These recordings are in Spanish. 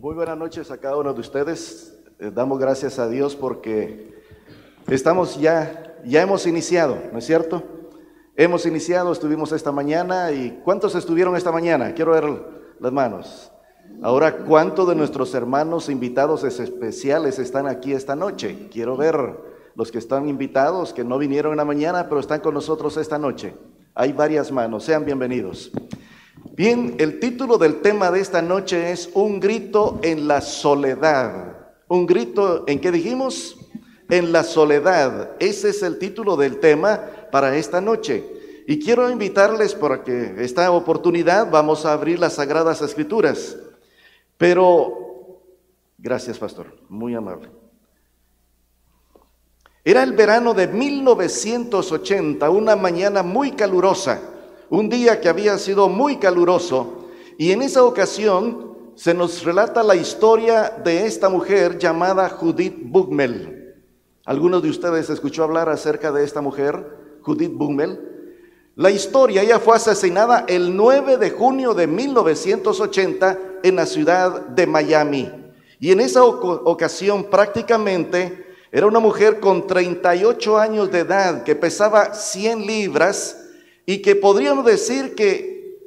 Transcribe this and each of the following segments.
Muy buenas noches a cada uno de ustedes. Eh, damos gracias a Dios porque estamos ya, ya hemos iniciado, ¿no es cierto? Hemos iniciado, estuvimos esta mañana y ¿cuántos estuvieron esta mañana? Quiero ver las manos. Ahora, ¿cuántos de nuestros hermanos invitados especiales están aquí esta noche? Quiero ver los que están invitados, que no vinieron en la mañana, pero están con nosotros esta noche. Hay varias manos, sean bienvenidos. Bien, el título del tema de esta noche es Un grito en la soledad. Un grito, ¿en qué dijimos? En la soledad. Ese es el título del tema para esta noche. Y quiero invitarles para que esta oportunidad vamos a abrir las Sagradas Escrituras. Pero, gracias pastor, muy amable. Era el verano de 1980, una mañana muy calurosa un día que había sido muy caluroso, y en esa ocasión se nos relata la historia de esta mujer llamada Judith Bugmel. ¿Algunos de ustedes escuchó hablar acerca de esta mujer, Judith Bugmel? La historia, ella fue asesinada el 9 de junio de 1980 en la ciudad de Miami. Y en esa ocasión prácticamente era una mujer con 38 años de edad que pesaba 100 libras y que podríamos decir que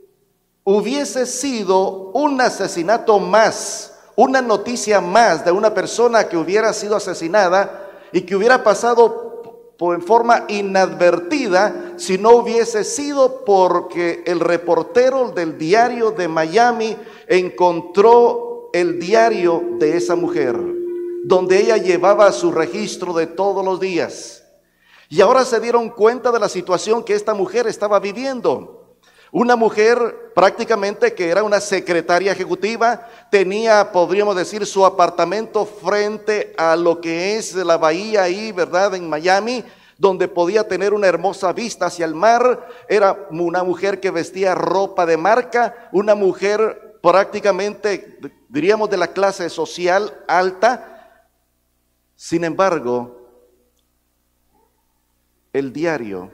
hubiese sido un asesinato más, una noticia más de una persona que hubiera sido asesinada y que hubiera pasado en forma inadvertida si no hubiese sido porque el reportero del diario de Miami encontró el diario de esa mujer, donde ella llevaba su registro de todos los días. Y ahora se dieron cuenta de la situación que esta mujer estaba viviendo. Una mujer prácticamente que era una secretaria ejecutiva, tenía, podríamos decir, su apartamento frente a lo que es la bahía ahí, ¿verdad? En Miami, donde podía tener una hermosa vista hacia el mar. Era una mujer que vestía ropa de marca, una mujer prácticamente, diríamos, de la clase social alta. Sin embargo, el diario,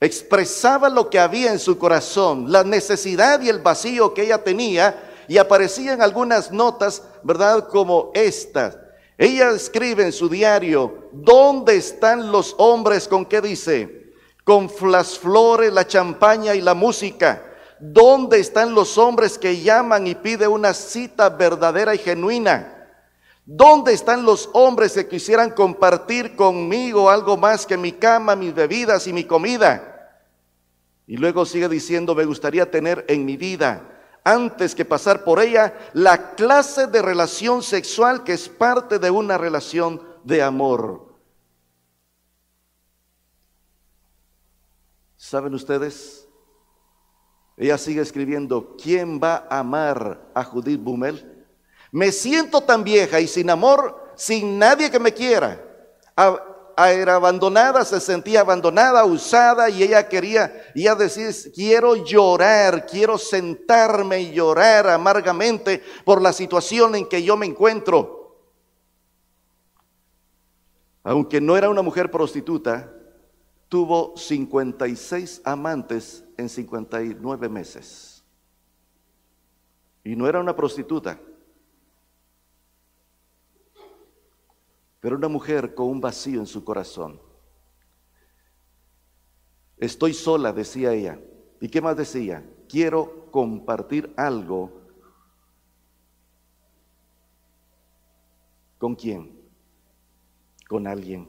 expresaba lo que había en su corazón, la necesidad y el vacío que ella tenía, y aparecían algunas notas, ¿verdad? Como estas. Ella escribe en su diario, ¿dónde están los hombres con qué dice? Con las flores, la champaña y la música. ¿Dónde están los hombres que llaman y piden una cita verdadera y genuina? ¿Dónde están los hombres que quisieran compartir conmigo algo más que mi cama, mis bebidas y mi comida? Y luego sigue diciendo, me gustaría tener en mi vida, antes que pasar por ella, la clase de relación sexual que es parte de una relación de amor. ¿Saben ustedes? Ella sigue escribiendo, ¿quién va a amar a Judith Bumel? Me siento tan vieja y sin amor, sin nadie que me quiera. era abandonada, se sentía abandonada, usada y ella quería, ella decía, quiero llorar, quiero sentarme y llorar amargamente por la situación en que yo me encuentro. Aunque no era una mujer prostituta, tuvo 56 amantes en 59 meses. Y no era una prostituta. Pero una mujer con un vacío en su corazón. Estoy sola, decía ella. ¿Y qué más decía? Quiero compartir algo. ¿Con quién? Con alguien.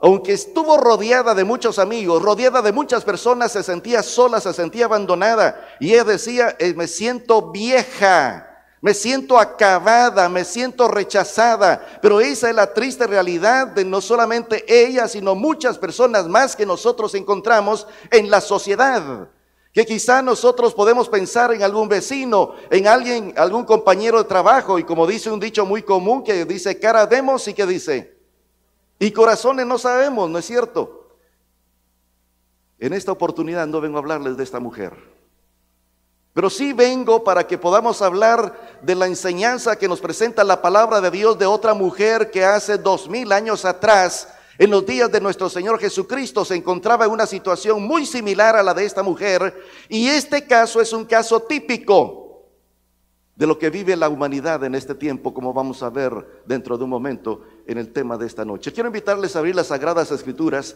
Aunque estuvo rodeada de muchos amigos, rodeada de muchas personas, se sentía sola, se sentía abandonada. Y ella decía, eh, me siento vieja. Me siento acabada, me siento rechazada, pero esa es la triste realidad de no solamente ella, sino muchas personas más que nosotros encontramos en la sociedad. Que quizá nosotros podemos pensar en algún vecino, en alguien, algún compañero de trabajo, y como dice un dicho muy común que dice cara vemos y que dice, y corazones no sabemos, ¿no es cierto? En esta oportunidad no vengo a hablarles de esta mujer. Pero sí vengo para que podamos hablar de la enseñanza que nos presenta la palabra de Dios de otra mujer que hace dos mil años atrás, en los días de nuestro Señor Jesucristo, se encontraba en una situación muy similar a la de esta mujer. Y este caso es un caso típico. de lo que vive la humanidad en este tiempo, como vamos a ver dentro de un momento en el tema de esta noche. Quiero invitarles a abrir las Sagradas Escrituras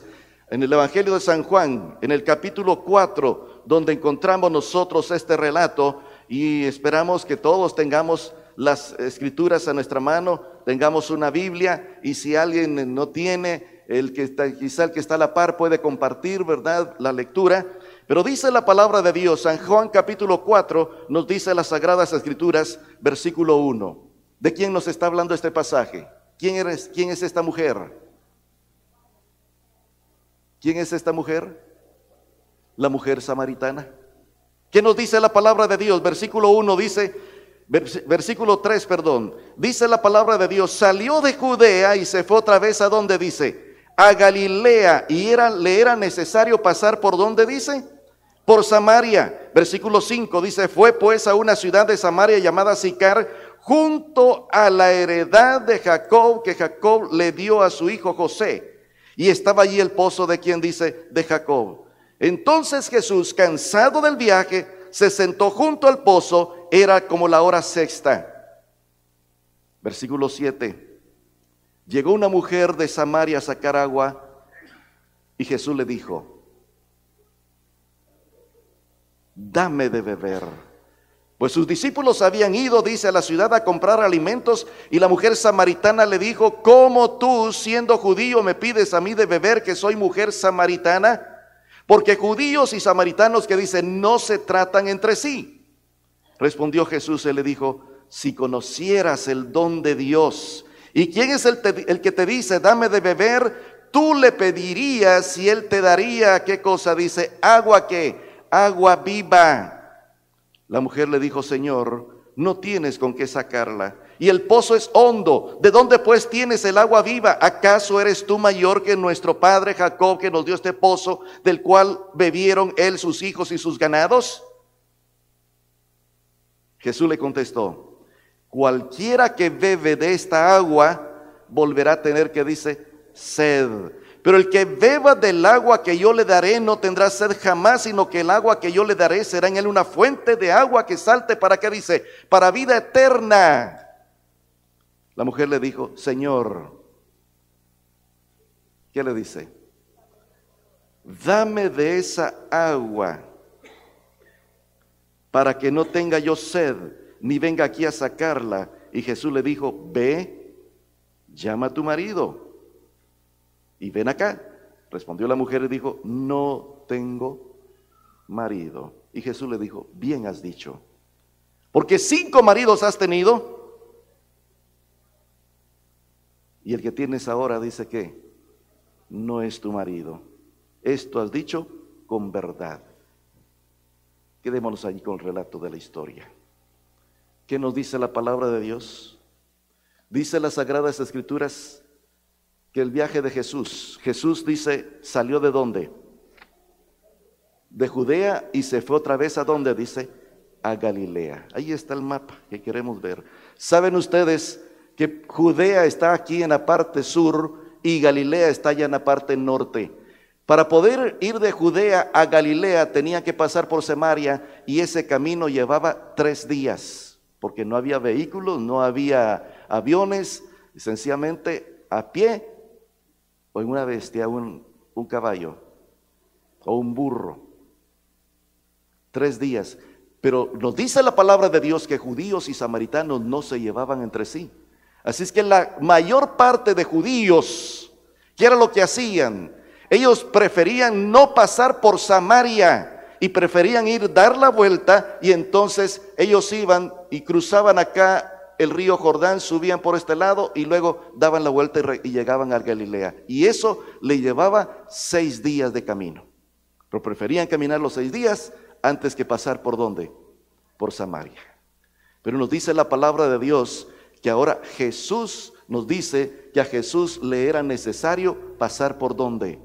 en el Evangelio de San Juan, en el capítulo 4, donde encontramos nosotros este relato y esperamos que todos tengamos las escrituras a nuestra mano, tengamos una Biblia y si alguien no tiene, el que está, quizá el que está a la par puede compartir, ¿verdad? La lectura. Pero dice la palabra de Dios, San Juan capítulo 4 nos dice las Sagradas Escrituras, versículo 1. ¿De quién nos está hablando este pasaje? ¿Quién, eres, ¿Quién es esta mujer? ¿Quién es esta mujer? La mujer samaritana. ¿Qué nos dice la palabra de Dios? Versículo 1 dice, versículo 3, perdón. Dice la palabra de Dios, salió de Judea y se fue otra vez a donde dice, a Galilea. Y era, le era necesario pasar por donde dice, por Samaria. Versículo 5 dice, fue pues a una ciudad de Samaria llamada Sicar, junto a la heredad de Jacob que Jacob le dio a su hijo José. Y estaba allí el pozo de quien dice, de Jacob. Entonces Jesús, cansado del viaje, se sentó junto al pozo, era como la hora sexta. Versículo 7. Llegó una mujer de Samaria a sacar agua y Jesús le dijo, dame de beber. Pues sus discípulos habían ido, dice, a la ciudad a comprar alimentos y la mujer samaritana le dijo, ¿cómo tú, siendo judío, me pides a mí de beber que soy mujer samaritana? Porque judíos y samaritanos que dicen no se tratan entre sí. Respondió Jesús y le dijo, si conocieras el don de Dios, ¿y quién es el, que te dice, dame de beber? Tú le pedirías y él te daría, ¿qué cosa? Dice, agua que agua viva. La mujer le dijo, Señor, no tienes con qué sacarla. Y el pozo es hondo. ¿De dónde pues tienes el agua viva? ¿Acaso eres tú mayor que nuestro padre Jacob que nos dio este pozo del cual bebieron él, sus hijos y sus ganados? Jesús le contestó, cualquiera que bebe de esta agua volverá a tener que dice sed. Pero el que beba del agua que yo le daré no tendrá sed jamás, sino que el agua que yo le daré será en él una fuente de agua que salte para qué dice, para vida eterna. La mujer le dijo, Señor, ¿qué le dice? Dame de esa agua para que no tenga yo sed, ni venga aquí a sacarla. Y Jesús le dijo, ve, llama a tu marido y ven acá. Respondió la mujer y dijo, no tengo marido. Y Jesús le dijo, bien has dicho, porque cinco maridos has tenido. Y el que tienes ahora dice que no es tu marido. Esto has dicho con verdad. Quedémonos allí con el relato de la historia. ¿Qué nos dice la palabra de Dios? Dice las Sagradas Escrituras que el viaje de Jesús, Jesús dice, salió de dónde? De Judea y se fue otra vez a dónde? Dice, a Galilea. Ahí está el mapa que queremos ver. ¿Saben ustedes que Judea está aquí en la parte sur y Galilea está allá en la parte norte? Para poder ir de Judea a Galilea tenía que pasar por Samaria y ese camino llevaba tres días, porque no había vehículos, no había aviones, sencillamente a pie o en una bestia, un, un caballo o un burro. Tres días. Pero nos dice la palabra de Dios que judíos y samaritanos no se llevaban entre sí. Así es que la mayor parte de judíos, ¿qué era lo que hacían? Ellos preferían no pasar por Samaria y preferían ir dar la vuelta y entonces ellos iban y cruzaban acá el río Jordán, subían por este lado y luego daban la vuelta y, llegaban a Galilea. Y eso le llevaba seis días de camino. Pero preferían caminar los seis días antes que pasar por dónde? Por Samaria. Pero nos dice la palabra de Dios que ahora Jesús nos dice que a Jesús le era necesario pasar por dónde?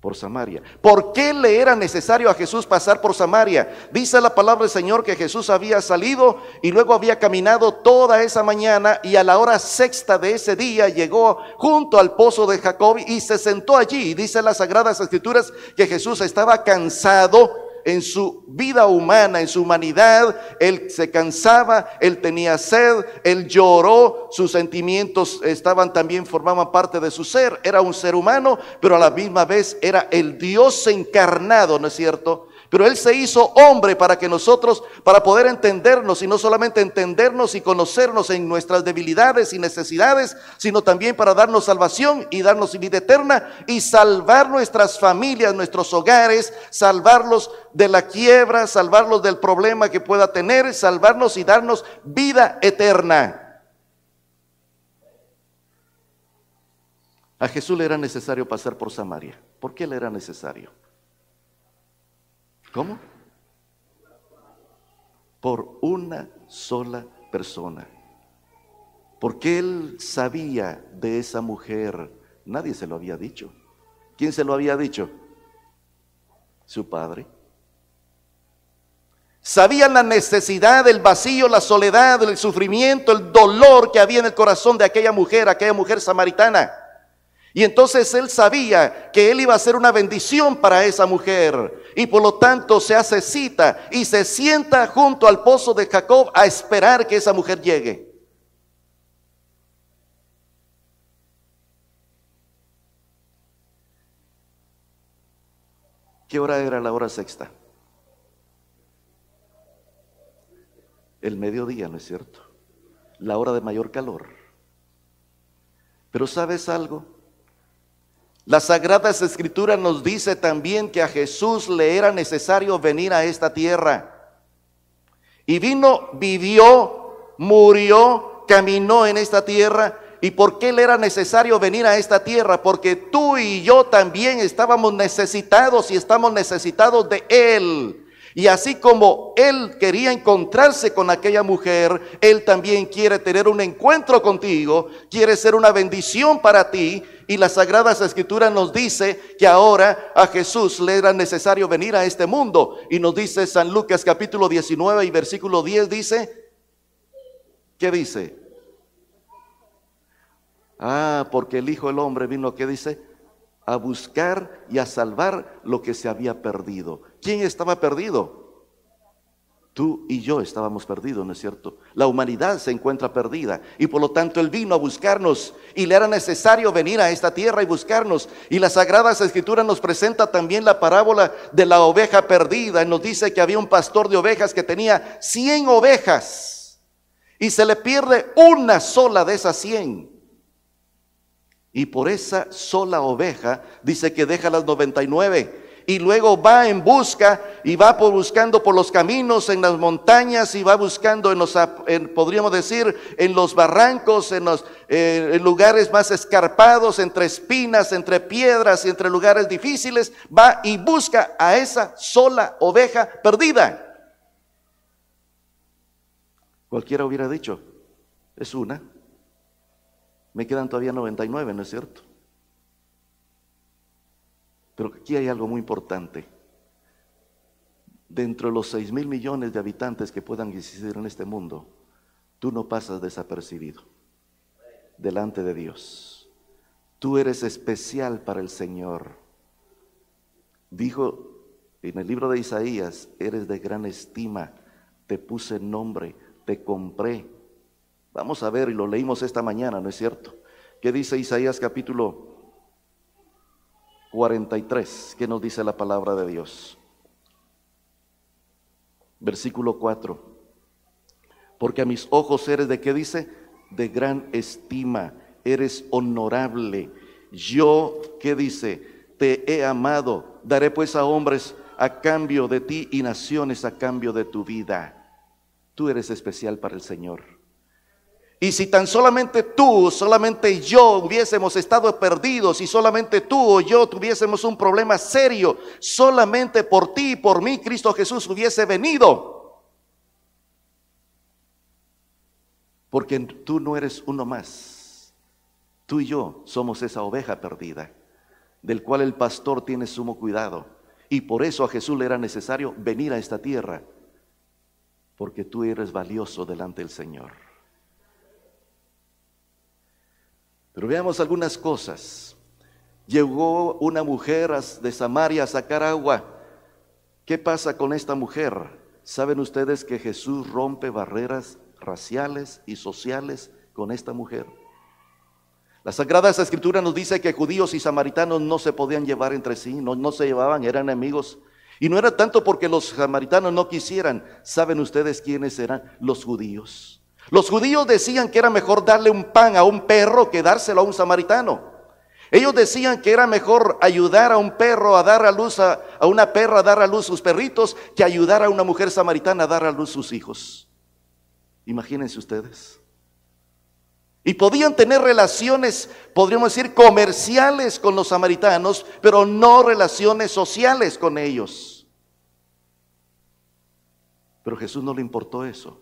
Por Samaria. ¿Por qué le era necesario a Jesús pasar por Samaria? Dice la palabra del Señor que Jesús había salido y luego había caminado toda esa mañana y a la hora sexta de ese día llegó junto al pozo de Jacob y se sentó allí. Dice las Sagradas Escrituras que Jesús estaba cansado en su vida humana, en su humanidad, él se cansaba, él tenía sed, él lloró, sus sentimientos estaban también, formaban parte de su ser, era un ser humano, pero a la misma vez era el Dios encarnado, ¿no es cierto? Pero Él se hizo hombre para que nosotros, para poder entendernos y no solamente entendernos y conocernos en nuestras debilidades y necesidades, sino también para darnos salvación y darnos vida eterna y salvar nuestras familias, nuestros hogares, salvarlos de la quiebra, salvarlos del problema que pueda tener, salvarnos y darnos vida eterna. A Jesús le era necesario pasar por Samaria. ¿Por qué le era necesario? ¿Cómo? Por una sola persona. Porque él sabía de esa mujer. Nadie se lo había dicho. ¿Quién se lo había dicho? Su padre. Sabían la necesidad, el vacío, la soledad, el sufrimiento, el dolor que había en el corazón de aquella mujer, aquella mujer samaritana. Y entonces él sabía que él iba a ser una bendición para esa mujer. Y por lo tanto se hace cita y se sienta junto al pozo de Jacob a esperar que esa mujer llegue. ¿Qué hora era la hora sexta? El mediodía, ¿no es cierto? La hora de mayor calor. Pero ¿sabes algo? Las Sagradas Escrituras nos dice también que a Jesús le era necesario venir a esta tierra. Y vino, vivió, murió, caminó en esta tierra. ¿Y por qué le era necesario venir a esta tierra? Porque tú y yo también estábamos necesitados y estamos necesitados de Él. Y así como Él quería encontrarse con aquella mujer, Él también quiere tener un encuentro contigo, quiere ser una bendición para ti y la Sagrada Escritura nos dice que ahora a Jesús le era necesario venir a este mundo. Y nos dice San Lucas capítulo 19 y versículo 10 dice, ¿qué dice? Ah, porque el Hijo del Hombre vino, ¿qué dice? A buscar y a salvar lo que se había perdido. ¿Quién estaba perdido? Tú y yo estábamos perdidos, ¿no es cierto? La humanidad se encuentra perdida y por lo tanto Él vino a buscarnos y le era necesario venir a esta tierra y buscarnos. Y la Sagrada Escritura nos presenta también la parábola de la oveja perdida. Nos dice que había un pastor de ovejas que tenía 100 ovejas y se le pierde una sola de esas 100. Y por esa sola oveja dice que deja las 99 y luego va en busca y va por buscando por los caminos, en las montañas y va buscando en los, podríamos decir, en los barrancos, en los eh, lugares más escarpados, entre espinas, entre piedras y entre lugares difíciles, va y busca a esa sola oveja perdida. Cualquiera hubiera dicho, es una. Me quedan todavía 99, ¿no es cierto? Pero aquí hay algo muy importante. Dentro de los 6 mil millones de habitantes que puedan existir en este mundo, tú no pasas desapercibido delante de Dios. Tú eres especial para el Señor. Dijo en el libro de Isaías, eres de gran estima, te puse nombre, te compré. Vamos a ver, y lo leímos esta mañana, ¿no es cierto? ¿Qué dice Isaías capítulo 43, ¿qué nos dice la palabra de Dios? Versículo 4. Porque a mis ojos eres de qué dice? De gran estima, eres honorable. Yo, ¿qué dice? Te he amado. Daré pues a hombres a cambio de ti y naciones a cambio de tu vida. Tú eres especial para el Señor. Y si tan solamente tú, solamente yo hubiésemos estado perdidos y solamente tú o yo tuviésemos un problema serio, solamente por ti y por mí Cristo Jesús hubiese venido. Porque tú no eres uno más. Tú y yo somos esa oveja perdida, del cual el pastor tiene sumo cuidado. Y por eso a Jesús le era necesario venir a esta tierra, porque tú eres valioso delante del Señor. Pero veamos algunas cosas. Llegó una mujer de Samaria a sacar agua. ¿Qué pasa con esta mujer? ¿Saben ustedes que Jesús rompe barreras raciales y sociales con esta mujer? La Sagrada Escritura nos dice que judíos y samaritanos no se podían llevar entre sí, no, no se llevaban, eran enemigos. Y no era tanto porque los samaritanos no quisieran. ¿Saben ustedes quiénes eran? Los judíos. Los judíos decían que era mejor darle un pan a un perro que dárselo a un samaritano. Ellos decían que era mejor ayudar a un perro a dar a luz a, una perra a dar a luz sus perritos que ayudar a una mujer samaritana a dar a luz sus hijos. Imagínense ustedes. Y podían tener relaciones, podríamos decir, comerciales con los samaritanos, pero no relaciones sociales con ellos. Pero Jesús no le importó eso,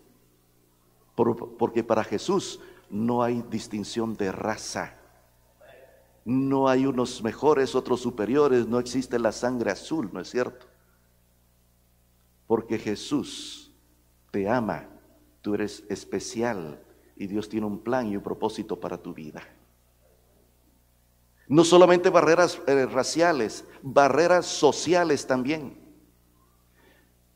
porque para Jesús no hay distinción de raza. No hay unos mejores, otros superiores, no existe la sangre azul, ¿no es cierto? Porque Jesús te ama, tú eres especial y Dios tiene un plan y un propósito para tu vida. No solamente barreras eh, raciales, barreras sociales también.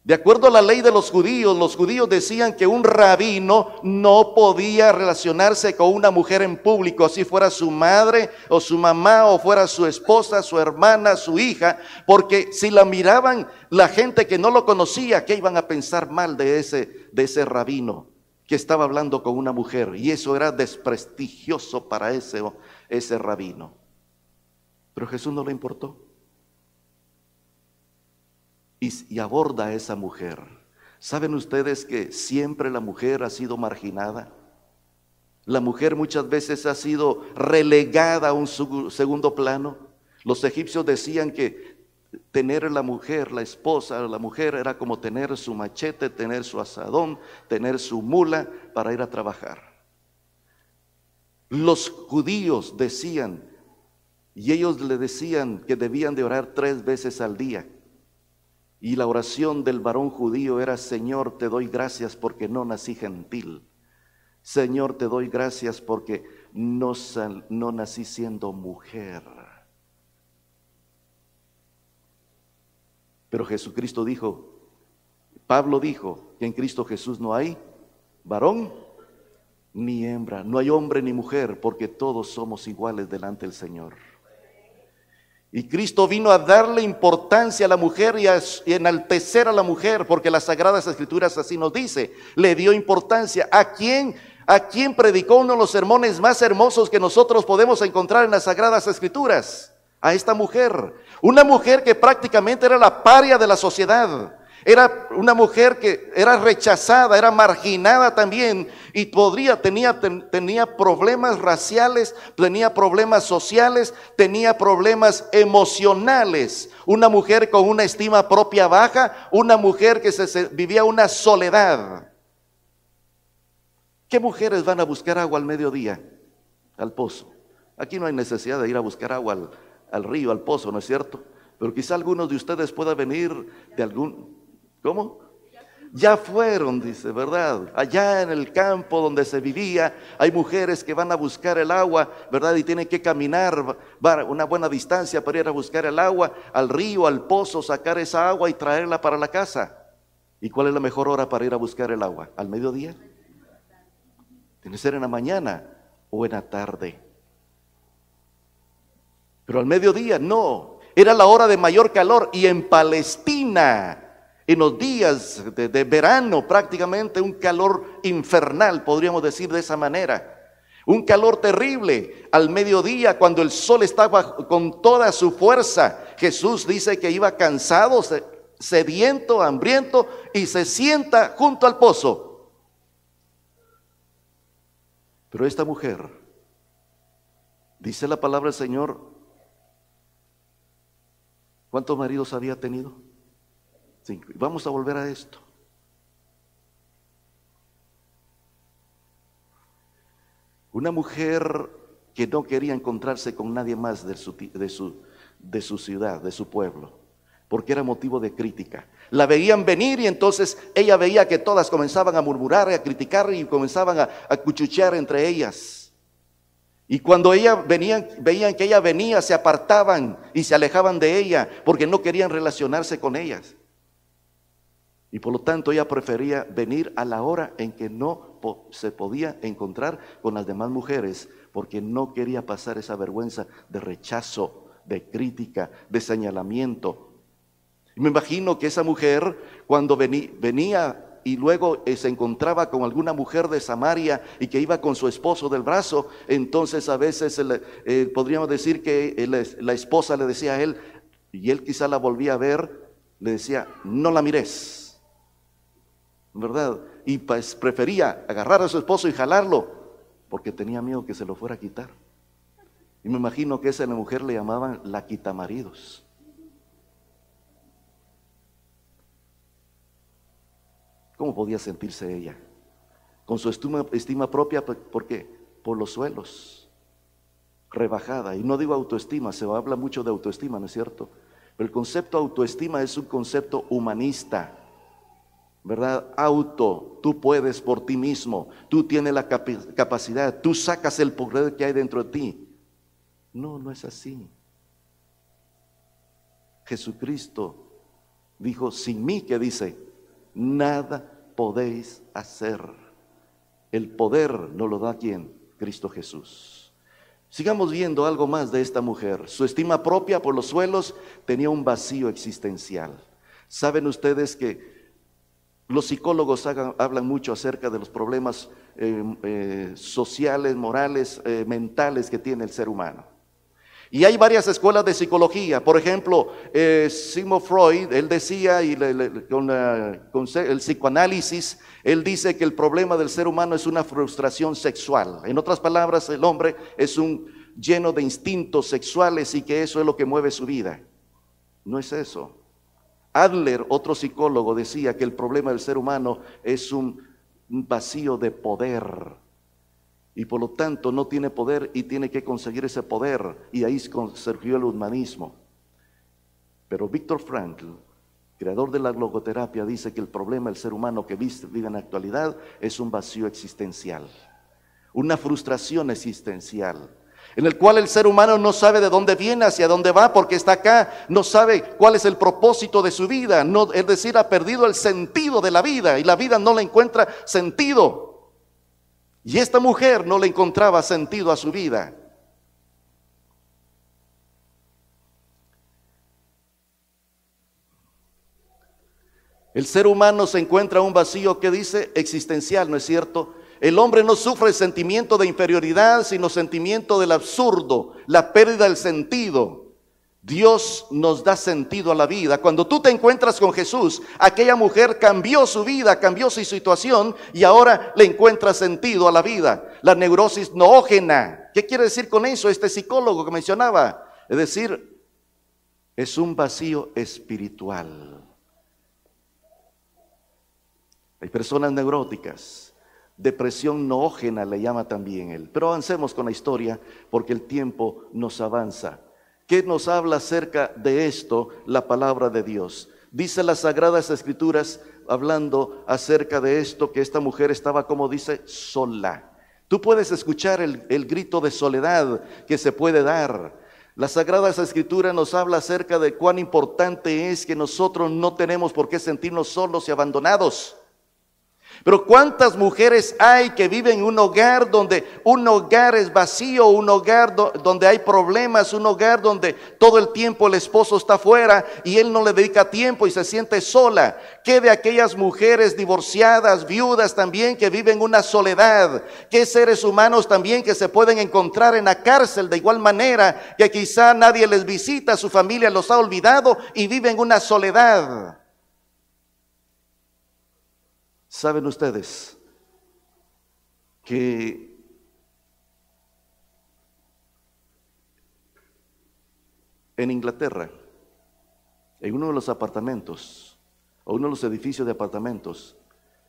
De acuerdo a la ley de los judíos, los judíos decían que un rabino no podía relacionarse con una mujer en público, así fuera su madre o su mamá o fuera su esposa, su hermana, su hija, porque si la miraban la gente que no lo conocía, ¿qué iban a pensar mal de ese, de ese rabino? que estaba hablando con una mujer y eso era desprestigioso para ese, ese rabino. Pero Jesús no le importó. Y, aborda a esa mujer. ¿Saben ustedes que siempre la mujer ha sido marginada? La mujer muchas veces ha sido relegada a un segundo plano. Los egipcios decían que tener la mujer, la esposa, la mujer era como tener su machete, tener su asadón, tener su mula para ir a trabajar. Los judíos decían, y ellos le decían que debían de orar tres veces al día. Y la oración del varón judío era, Señor, te doy gracias porque no nací gentil. Señor, te doy gracias porque no, no nací siendo mujer. Pero Jesucristo dijo, Pablo dijo que en Cristo Jesús no hay varón ni hembra, no hay hombre ni mujer, porque todos somos iguales delante del Señor. Y Cristo vino a darle importancia a la mujer y, a, enaltecer a la mujer, porque las Sagradas Escrituras así nos dice, le dio importancia. ¿A quién? ¿A quién predicó uno de los sermones más hermosos que nosotros podemos encontrar en las Sagradas Escrituras? A esta mujer. Una mujer que prácticamente era la paria de la sociedad. Era una mujer que era rechazada, era marginada también y podría, tenía, tenía problemas raciales, tenía problemas sociales, tenía problemas emocionales. Una mujer con una estima propia baja, una mujer que se, vivía una soledad. ¿Qué mujeres van a buscar agua al mediodía? Al pozo. Aquí no hay necesidad de ir a buscar agua al, río, al pozo, ¿no es cierto? Pero quizá algunos de ustedes pueda venir de algún... ¿Cómo? Ya fueron, dice, ¿verdad? Allá en el campo donde se vivía, hay mujeres que van a buscar el agua, ¿verdad? Y tienen que caminar una buena distancia para ir a buscar el agua, al río, al pozo, sacar esa agua y traerla para la casa. ¿Y cuál es la mejor hora para ir a buscar el agua? ¿Al mediodía? Tiene que ser en la mañana o en la tarde. Pero al mediodía no, era la hora de mayor calor y en Palestina, en los días de, verano prácticamente, un calor infernal, podríamos decir de esa manera. Un calor terrible al mediodía cuando el sol estaba con toda su fuerza. Jesús dice que iba cansado, sediento, hambriento y se sienta junto al pozo. Pero esta mujer, dice la palabra del Señor, ¿Cuántos maridos había tenido? Vamos a volver a esto. Una mujer que no quería encontrarse con nadie más de su, de su, de su ciudad, de su pueblo, porque era motivo de crítica. La veían venir y entonces ella veía que todas comenzaban a murmurar, a criticar y comenzaban a, a cuchuchear entre ellas. Y cuando ella venían, veían que ella venía, se apartaban y se alejaban de ella porque no querían relacionarse con ellas. Y por lo tanto ella prefería venir a la hora en que no se podía encontrar con las demás mujeres, porque no quería pasar esa vergüenza de rechazo, de crítica, de señalamiento. Me imagino que esa mujer, cuando venía y luego eh, se encontraba con alguna mujer de Samaria y que iba con su esposo del brazo, entonces a veces eh, podríamos decir que la esposa le decía a él, y él quizá la volvía a ver, le decía, no la mires, ¿verdad? Y pues prefería agarrar a su esposo y jalarlo, porque tenía miedo que se lo fuera a quitar. Y me imagino que esa mujer le llamaban la quitamaridos. ¿Cómo podía sentirse ella? Con su estima, propia, ¿por qué? Por los suelos, rebajada. Y no digo autoestima, se habla mucho de autoestima, ¿no es cierto? Pero el concepto autoestima es un concepto humanista, ¿verdad? Auto, tú puedes por ti mismo, tú tienes la capacidad, tú sacas el poder que hay dentro de ti. No, no es así. Jesucristo dijo, sin mí, que dice, nada podéis hacer. El poder no lo da quien? Cristo Jesús. Sigamos viendo algo más de esta mujer. Su estima propia por los suelos tenía un vacío existencial. Saben ustedes que los psicólogos hablan mucho acerca de los problemas eh, eh, sociales, morales, eh, mentales que tiene el ser humano. Y hay varias escuelas de psicología. Por ejemplo, Sigmund Freud, él decía, y con, el psicoanálisis, él dice que el problema del ser humano es una frustración sexual. En otras palabras, el hombre es un lleno de instintos sexuales y que eso es lo que mueve su vida. No es eso. Adler, otro psicólogo, decía que el problema del ser humano es un vacío de poder. Y por lo tanto no tiene poder y tiene que conseguir ese poder. Y ahí surgió el humanismo. Pero Víctor Frankl, creador de la logoterapia, dice que el problema del ser humano que vive en la actualidad es un vacío existencial, una frustración existencial, en el cual el ser humano no sabe de dónde viene, hacia dónde va, porque está acá, no sabe cuál es el propósito de su vida, no, es decir, ha perdido el sentido de la vida y la vida no le encuentra sentido. Y esta mujer no le encontraba sentido a su vida. El ser humano se encuentra un vacío que dice existencial, ¿no es cierto? El hombre no sufre el sentimiento de inferioridad, sino sentimiento del absurdo, la pérdida del sentido. Dios nos da sentido a la vida. Cuando tú te encuentras con Jesús, aquella mujer cambió su vida, cambió su situación y ahora le encuentra sentido a la vida. La neurosis noógena. ¿Qué quiere decir con eso este psicólogo que mencionaba? Es decir, es un vacío espiritual. Hay personas neuróticas. Depresión noógena le llama también él. Pero avancemos con la historia porque el tiempo nos avanza. ¿Qué nos habla acerca de esto la palabra de Dios? Dice las Sagradas Escrituras, hablando acerca de esto, que esta mujer estaba, como dice, sola. Tú puedes escuchar el, el grito de soledad que se puede dar. Las Sagradas Escrituras nos habla acerca de cuán importante es que nosotros no tenemos por qué sentirnos solos y abandonados. Pero ¿cuántas mujeres hay que viven en un hogar donde un hogar es vacío, un hogar donde hay problemas, un hogar donde todo el tiempo el esposo está fuera y él no le dedica tiempo y se siente sola? ¿Qué de aquellas mujeres divorciadas, viudas también que viven una soledad? ¿Qué seres humanos también que se pueden encontrar en la cárcel de igual manera que quizá nadie les visita, su familia los ha olvidado y viven una soledad? ¿Saben ustedes que en Inglaterra, en uno de los apartamentos, o uno de los edificios de apartamentos,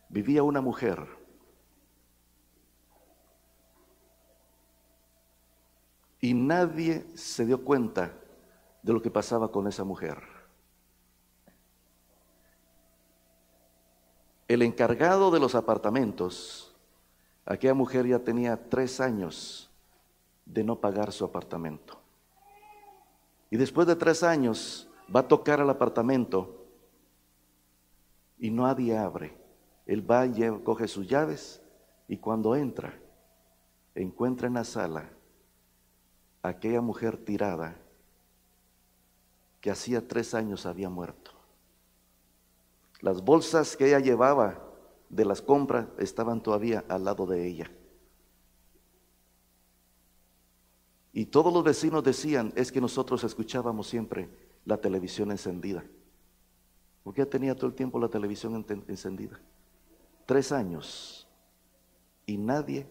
vivía una mujer y nadie se dio cuenta de lo que pasaba con esa mujer. El encargado de los apartamentos, aquella mujer ya tenía tres años de no pagar su apartamento. Y después de tres años va a tocar al apartamento y nadie abre. Él va y coge sus llaves y cuando entra, encuentra en la sala aquella mujer tirada que hacía tres años había muerto. Las bolsas que ella llevaba de las compras estaban todavía al lado de ella. Y todos los vecinos decían, es que nosotros escuchábamos siempre la televisión encendida. ¿Por qué tenía todo el tiempo la televisión encendida? Tres años. Y nadie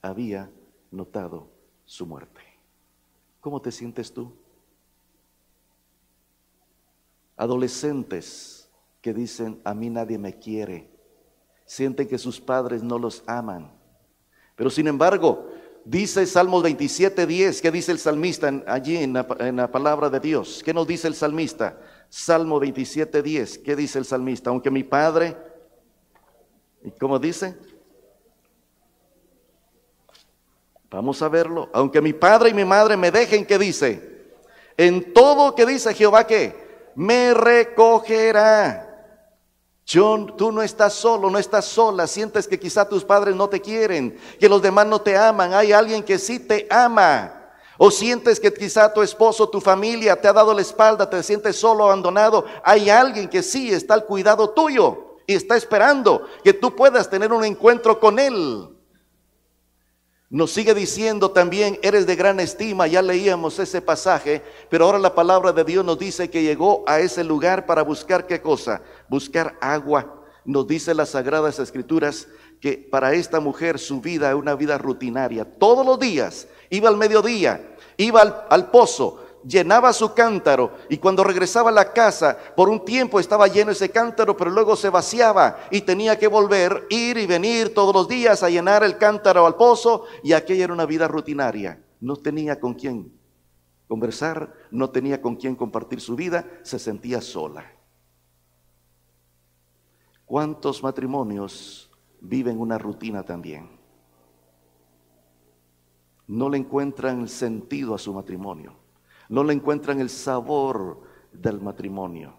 había notado su muerte. ¿Cómo te sientes tú? Adolescentes que dicen, a mí nadie me quiere. Sienten que sus padres no los aman. Pero sin embargo, Dice Salmos 27, 10, ¿qué dice el salmista allí en la, palabra de Dios? ¿Qué nos dice el salmista? Salmo 27, 10, ¿qué dice el salmista? Aunque mi padre, ¿y cómo dice? Vamos a verlo. Aunque mi padre y mi madre me dejen, ¿qué dice? En todo que dice Jehová que me recogerá. John, tú no estás solo, no estás sola, sientes que quizá tus padres no te quieren, que los demás no te aman, hay alguien que sí te ama. O sientes que quizá tu esposo, tu familia te ha dado la espalda, te sientes solo, abandonado. Hay alguien que sí está al cuidado tuyo y está esperando que tú puedas tener un encuentro con él. Nos sigue diciendo también, eres de gran estima, ya leíamos ese pasaje, pero ahora la palabra de Dios nos dice que llegó a ese lugar para buscar qué cosa, buscar agua. Nos dice las sagradas escrituras que para esta mujer su vida es una vida rutinaria. Todos los días iba al mediodía, iba al, al pozo, llenaba su cántaro y cuando regresaba a la casa, por un tiempo estaba lleno ese cántaro, pero luego se vaciaba y tenía que volver, ir y venir todos los días a llenar el cántaro al pozo y aquella era una vida rutinaria. No tenía con quién conversar, no tenía con quién compartir su vida, se sentía sola. ¿Cuántos matrimonios viven una rutina también? No le encuentran sentido a su matrimonio no le encuentran el sabor del matrimonio.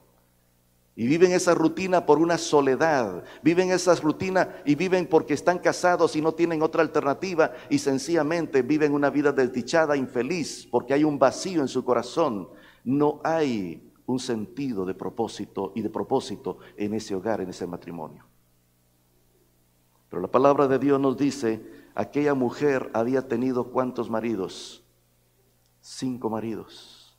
Y viven esa rutina por una soledad, viven esa rutina y viven porque están casados y no tienen otra alternativa y sencillamente viven una vida desdichada, infeliz, porque hay un vacío en su corazón. No hay un sentido de propósito y de propósito en ese hogar, en ese matrimonio. Pero la palabra de Dios nos dice, aquella mujer había tenido cuántos maridos? cinco maridos.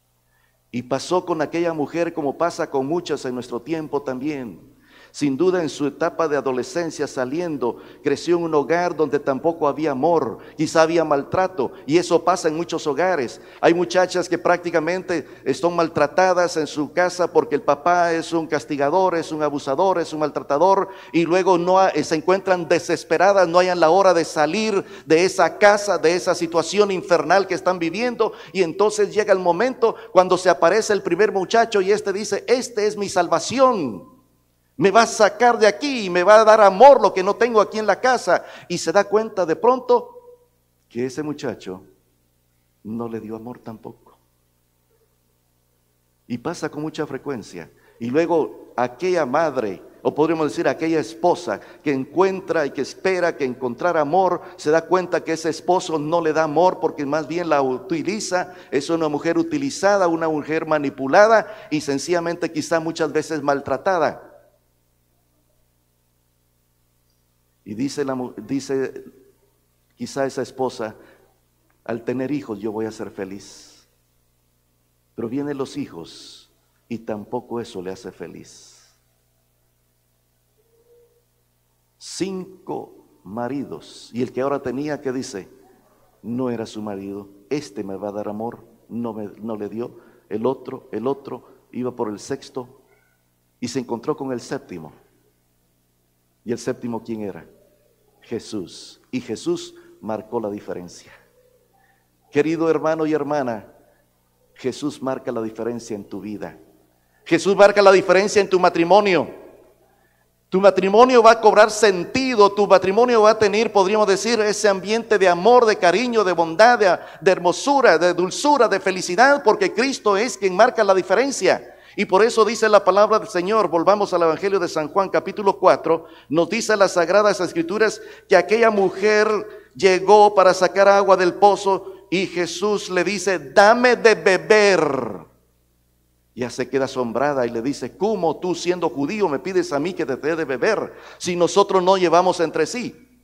Y pasó con aquella mujer como pasa con muchas en nuestro tiempo también. Sin duda en su etapa de adolescencia saliendo, creció en un hogar donde tampoco había amor, quizá había maltrato, y eso pasa en muchos hogares. Hay muchachas que prácticamente están maltratadas en su casa porque el papá es un castigador, es un abusador, es un maltratador, y luego no se encuentran desesperadas, no hayan la hora de salir de esa casa, de esa situación infernal que están viviendo, y entonces llega el momento cuando se aparece el primer muchacho y este dice, este es mi salvación. Me va a sacar de aquí y me va a dar amor lo que no tengo aquí en la casa. Y se da cuenta de pronto que ese muchacho no le dio amor tampoco. Y pasa con mucha frecuencia. Y luego aquella madre, o podríamos decir aquella esposa que encuentra y que espera que encontrar amor, se da cuenta que ese esposo no le da amor porque más bien la utiliza, es una mujer utilizada, una mujer manipulada y sencillamente quizá muchas veces maltratada. Y dice, la, dice quizá esa esposa, al tener hijos yo voy a ser feliz. Pero vienen los hijos y tampoco eso le hace feliz. Cinco maridos. Y el que ahora tenía, que dice? No era su marido. Este me va a dar amor. No, me, no le dio. El otro, el otro, iba por el sexto y se encontró con el séptimo. ¿Y el séptimo quién era? Jesús. Y Jesús marcó la diferencia. Querido hermano y hermana, Jesús marca la diferencia en tu vida. Jesús marca la diferencia en tu matrimonio. Tu matrimonio va a cobrar sentido, tu matrimonio va a tener, podríamos decir, ese ambiente de amor, de cariño, de bondad, de, hermosura, de dulzura, de felicidad, porque Cristo es quien marca la diferencia. Y por eso dice la palabra del Señor, volvamos al Evangelio de San Juan capítulo 4, nos dice las sagradas escrituras que aquella mujer llegó para sacar agua del pozo y Jesús le dice, dame de beber. Ya se queda asombrada y le dice, ¿cómo tú siendo judío me pides a mí que te dé de beber si nosotros no llevamos entre sí?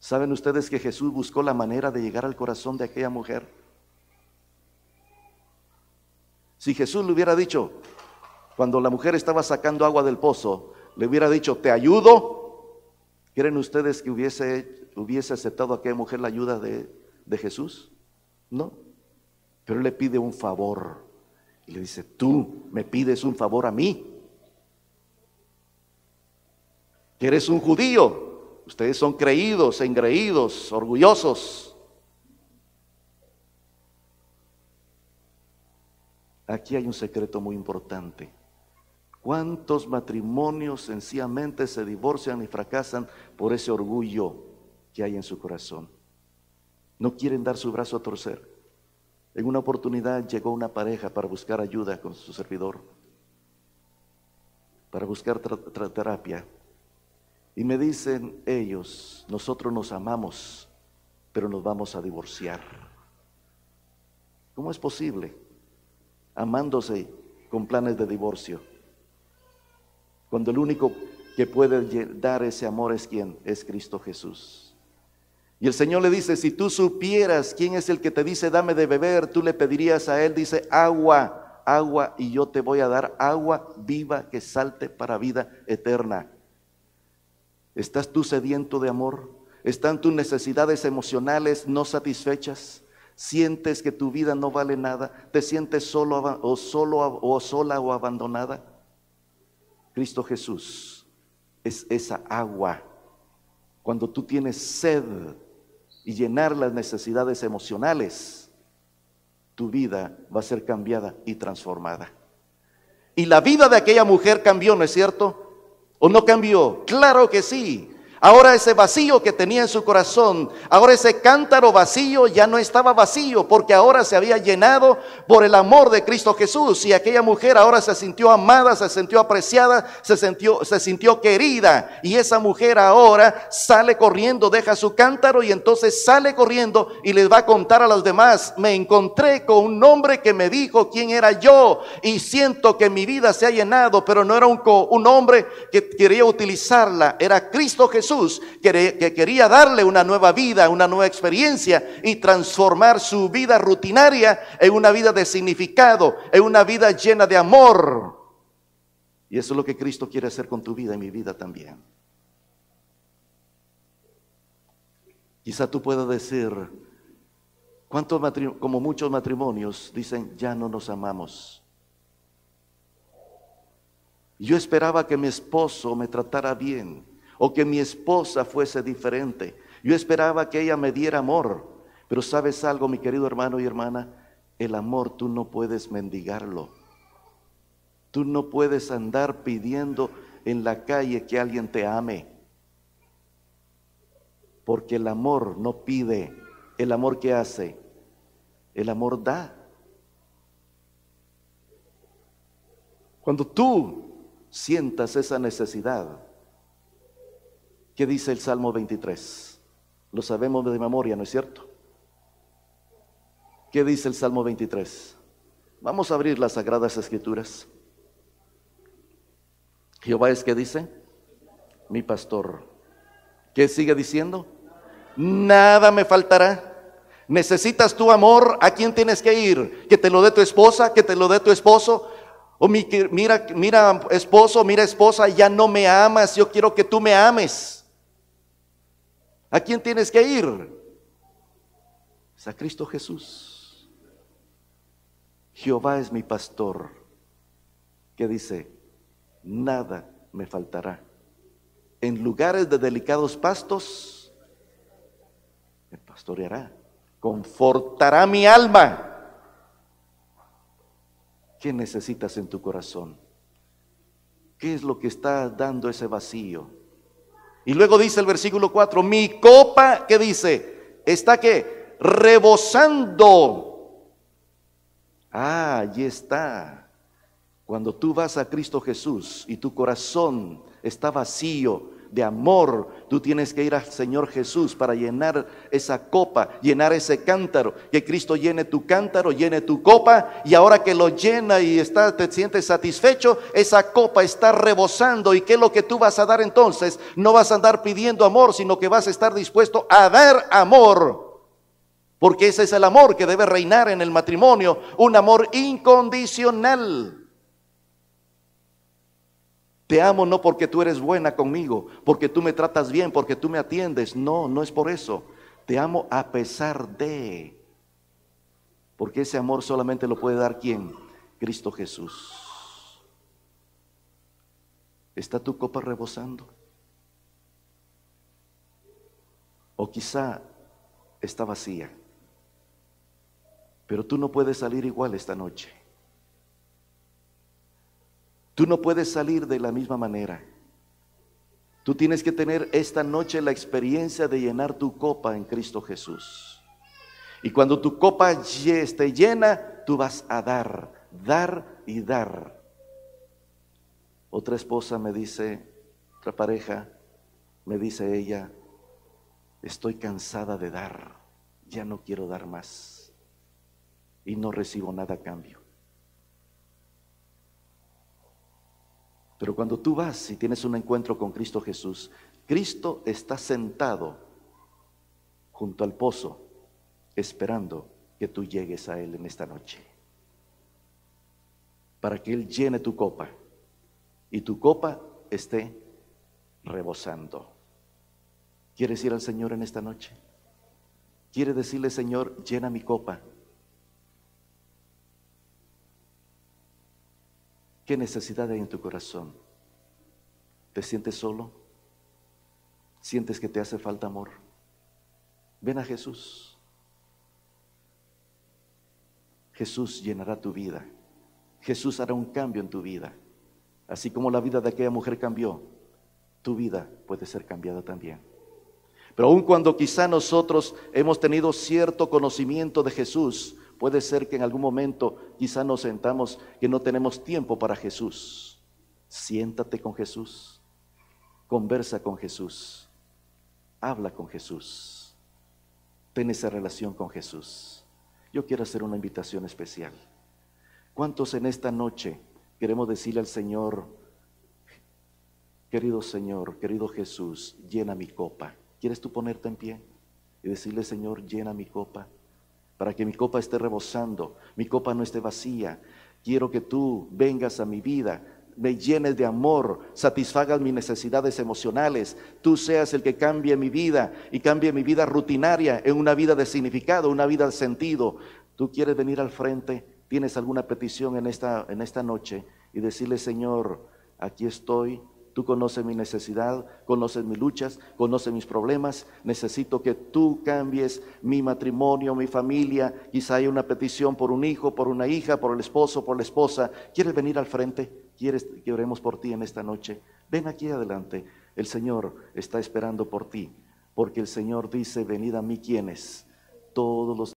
¿Saben ustedes que Jesús buscó la manera de llegar al corazón de aquella mujer? Si Jesús le hubiera dicho, cuando la mujer estaba sacando agua del pozo, le hubiera dicho, te ayudo, ¿creen ustedes que hubiese, hubiese aceptado a aquella mujer la ayuda de, de Jesús? No, pero le pide un favor y le dice, tú me pides un favor a mí, que eres un judío, Ustedes son creídos, engreídos, orgullosos. Aquí hay un secreto muy importante. ¿Cuántos matrimonios sencillamente se divorcian y fracasan por ese orgullo que hay en su corazón? No quieren dar su brazo a torcer. En una oportunidad llegó una pareja para buscar ayuda con su servidor, para buscar terapia. Y me dicen ellos, nosotros nos amamos, pero nos vamos a divorciar. ¿Cómo es posible? Amándose con planes de divorcio. Cuando el único que puede dar ese amor es quien? Es Cristo Jesús. Y el Señor le dice, si tú supieras quién es el que te dice, dame de beber, tú le pedirías a Él, dice, agua, agua, y yo te voy a dar agua viva que salte para vida eterna. ¿Estás tú sediento de amor? ¿Están tus necesidades emocionales no satisfechas? ¿Sientes que tu vida no vale nada? ¿Te sientes solo o, solo o sola o abandonada? Cristo Jesús es esa agua. Cuando tú tienes sed y llenar las necesidades emocionales, tu vida va a ser cambiada y transformada. Y la vida de aquella mujer cambió, ¿no es cierto? ¿O no cambió? Claro que sí. Ahora ese vacío que tenía en su corazón, ahora ese cántaro vacío ya no estaba vacío porque ahora se había llenado por el amor de Cristo Jesús. Y aquella mujer ahora se sintió amada, se sintió apreciada, se sintió, se sintió querida. Y esa mujer ahora sale corriendo, deja su cántaro y entonces sale corriendo y les va a contar a los demás, me encontré con un hombre que me dijo quién era yo y siento que mi vida se ha llenado, pero no era un, un hombre que quería utilizarla, era Cristo Jesús que quería darle una nueva vida, una nueva experiencia y transformar su vida rutinaria en una vida de significado, en una vida llena de amor. Y eso es lo que Cristo quiere hacer con tu vida y mi vida también. Quizá tú puedas decir, ¿cuántos como muchos matrimonios dicen, ya no nos amamos? Yo esperaba que mi esposo me tratara bien o que mi esposa fuese diferente. Yo esperaba que ella me diera amor, pero sabes algo, mi querido hermano y hermana, el amor tú no puedes mendigarlo. Tú no puedes andar pidiendo en la calle que alguien te ame. Porque el amor no pide, el amor que hace, el amor da. Cuando tú sientas esa necesidad, ¿Qué dice el Salmo 23? Lo sabemos de memoria, ¿no es cierto? ¿Qué dice el Salmo 23? Vamos a abrir las Sagradas Escrituras. Jehová es que dice, mi pastor. ¿Qué sigue diciendo? Nada me faltará. Necesitas tu amor, ¿a quién tienes que ir? ¿Que te lo dé tu esposa? ¿Que te lo dé tu esposo? O mira, mira esposo, mira esposa, ya no me amas, yo quiero que tú me ames. ¿A quién tienes que ir? Es a Cristo Jesús. Jehová es mi pastor, que dice, nada me faltará. En lugares de delicados pastos, me pastoreará, confortará mi alma. ¿Qué necesitas en tu corazón? ¿Qué es lo que está dando ese vacío? Y luego dice el versículo 4, mi copa, ¿qué dice? Está que rebosando. Ah, allí está. Cuando tú vas a Cristo Jesús y tu corazón está vacío de amor, tú tienes que ir al Señor Jesús para llenar esa copa, llenar ese cántaro, que Cristo llene tu cántaro, llene tu copa y ahora que lo llena y está, te sientes satisfecho, esa copa está rebosando y qué es lo que tú vas a dar entonces? No vas a andar pidiendo amor, sino que vas a estar dispuesto a dar amor. Porque ese es el amor que debe reinar en el matrimonio, un amor incondicional. Te amo no porque tú eres buena conmigo, porque tú me tratas bien, porque tú me atiendes. No, no es por eso. Te amo a pesar de. Porque ese amor solamente lo puede dar quién? Cristo Jesús. ¿Está tu copa rebosando? O quizá está vacía. Pero tú no puedes salir igual esta noche. Tú no puedes salir de la misma manera. Tú tienes que tener esta noche la experiencia de llenar tu copa en Cristo Jesús. Y cuando tu copa esté llena, tú vas a dar, dar y dar. Otra esposa me dice, otra pareja, me dice ella, estoy cansada de dar, ya no quiero dar más y no recibo nada a cambio. Pero cuando tú vas y tienes un encuentro con Cristo Jesús, Cristo está sentado junto al pozo, esperando que tú llegues a Él en esta noche. Para que Él llene tu copa y tu copa esté rebosando. ¿Quieres ir al Señor en esta noche? ¿Quiere decirle, Señor, llena mi copa? ¿Qué necesidad hay en tu corazón? ¿Te sientes solo? ¿Sientes que te hace falta amor? Ven a Jesús. Jesús llenará tu vida. Jesús hará un cambio en tu vida. Así como la vida de aquella mujer cambió, tu vida puede ser cambiada también. Pero aun cuando quizá nosotros hemos tenido cierto conocimiento de Jesús, Puede ser que en algún momento quizá nos sentamos que no tenemos tiempo para Jesús. Siéntate con Jesús, conversa con Jesús, habla con Jesús, ten esa relación con Jesús. Yo quiero hacer una invitación especial. ¿Cuántos en esta noche queremos decirle al Señor, querido Señor, querido Jesús, llena mi copa? ¿Quieres tú ponerte en pie y decirle, Señor, llena mi copa? Para que mi copa esté rebosando, mi copa no esté vacía. Quiero que tú vengas a mi vida, me llenes de amor, satisfagas mis necesidades emocionales, tú seas el que cambie mi vida y cambie mi vida rutinaria en una vida de significado, una vida de sentido. Tú quieres venir al frente, tienes alguna petición en esta, en esta noche y decirle, Señor, aquí estoy, Tú conoces mi necesidad, conoces mis luchas, conoces mis problemas. Necesito que tú cambies mi matrimonio, mi familia. Quizá hay una petición por un hijo, por una hija, por el esposo, por la esposa. ¿Quieres venir al frente? ¿Quieres que oremos por ti en esta noche? Ven aquí adelante. El Señor está esperando por ti, porque el Señor dice, venid a mí quienes, todos los